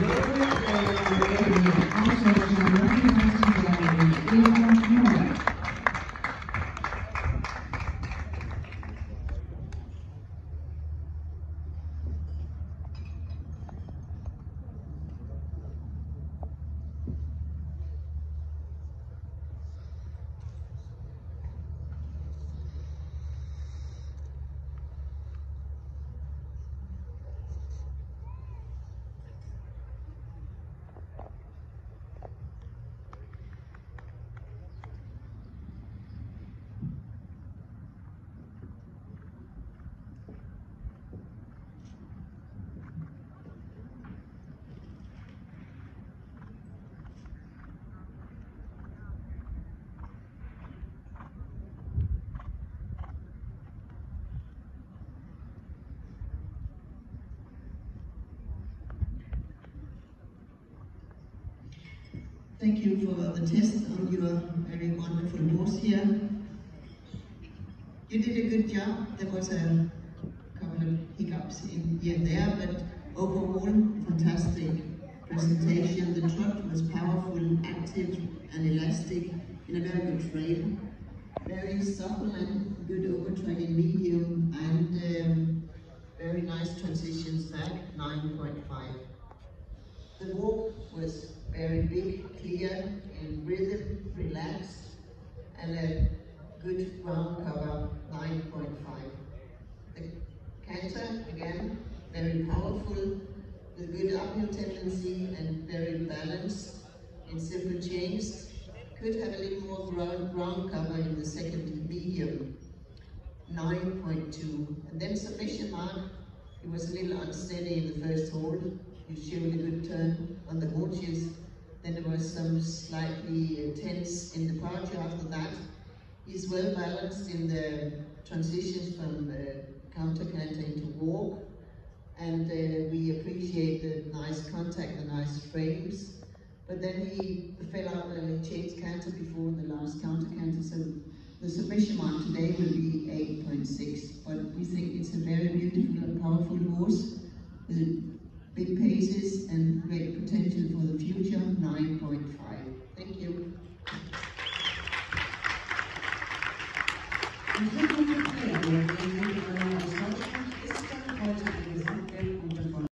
Thank you. Thank you for the test on your very wonderful horse here. You did a good job. There was a couple of hiccups in here and there, but overall, fantastic presentation. The trot was powerful, active, and elastic in a very good frame. Very supple and good overtraining medium, and um, very nice transitions back, 9.5. The walk was very big, clear, in rhythm, relaxed, and a good ground cover, 9.5. The canter, again, very powerful, with good uphill tendency and very balanced in simple changes. Could have a little more ground, ground cover in the second medium, 9.2. And then submission mark, it was a little unsteady in the first halt. You showed a good turn on the haunches. Then there was some slightly tense in the departure after that. He's well balanced in the transitions from uh, counter canter into walk. And uh, we appreciate the nice contact, the nice frames. But then he fell out and changed canter before the last counter canter. So the submission mark today will be 8.6. But we think it's a very beautiful and powerful horse with big paces and great